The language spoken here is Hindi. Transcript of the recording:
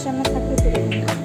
yaşlanma taklit ürünü.